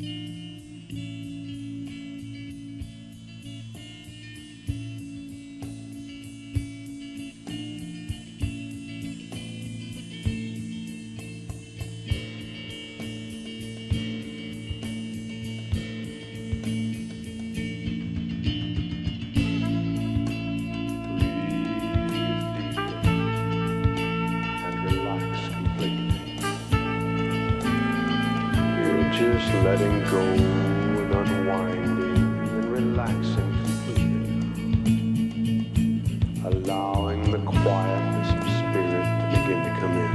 Bye. Letting go and unwinding and relaxing completely. Allowing the quietness of spirit to begin to come in.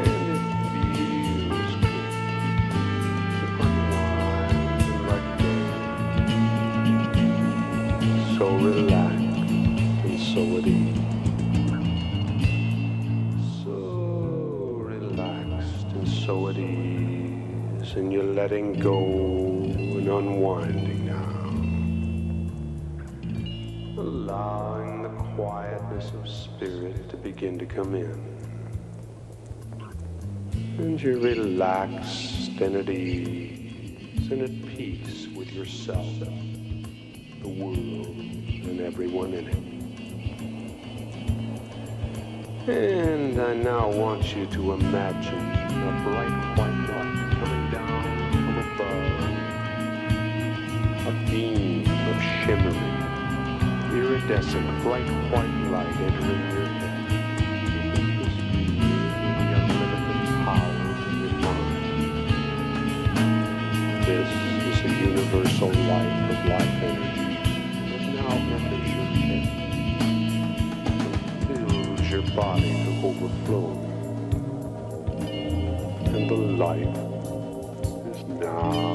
And it feels good to unwind and. So relaxed and so at ease. Ease, and you're letting go and unwinding now. Allowing the quietness of spirit to begin to come in. And you're relaxed and at ease and at peace with yourself, the world, and everyone in it. And I now want you to imagine a bright white iridescent, bright white light entering your head. This beam the unlimited power in your mind. This is the universal life of life energy that now enters your head fills your body to overflowing. And the light is now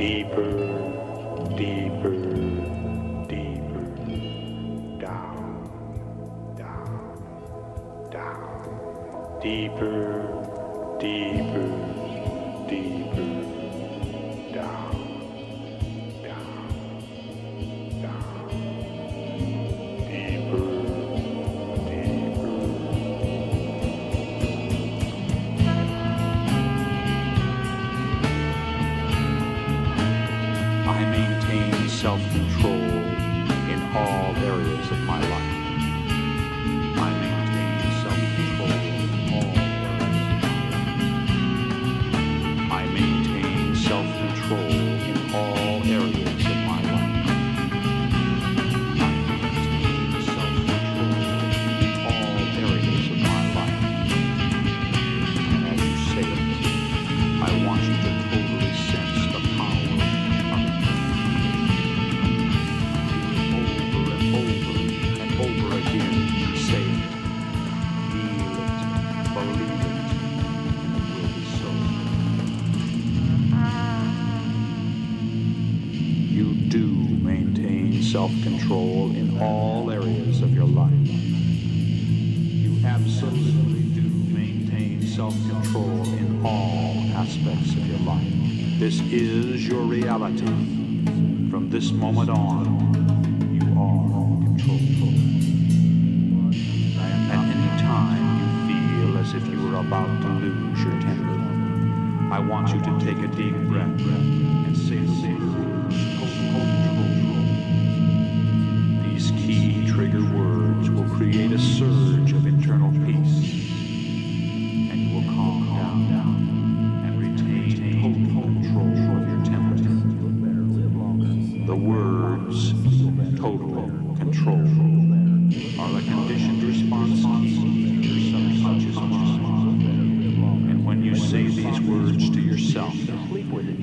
deeper, deeper, deeper, down, down, down, deeper, deeper, deeper, self control in all areas of my life. Self-control in all areas of your life. You absolutely do maintain self-control in all aspects of your life. This is your reality. From this moment on, you are in control. At any time you feel as if you are about to lose your temper, I want you to take a deep breath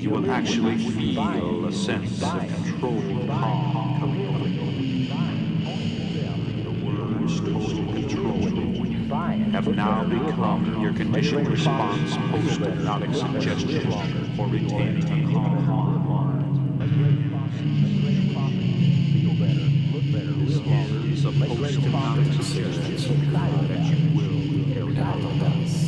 you will actually feel a sense of control, and calm. The words total control have now become your conditioned response post-hypnotic suggestion for retaining a calm mind. This is a post-hypnotic suggestion that you will carry out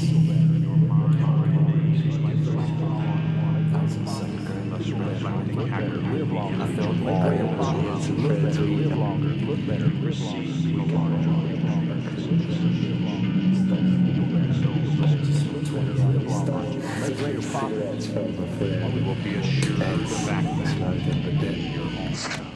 thus reflecting accurately the image of all that Live longer, look better, live longer. receive a larger Make greater profits. We will be assured of the fact that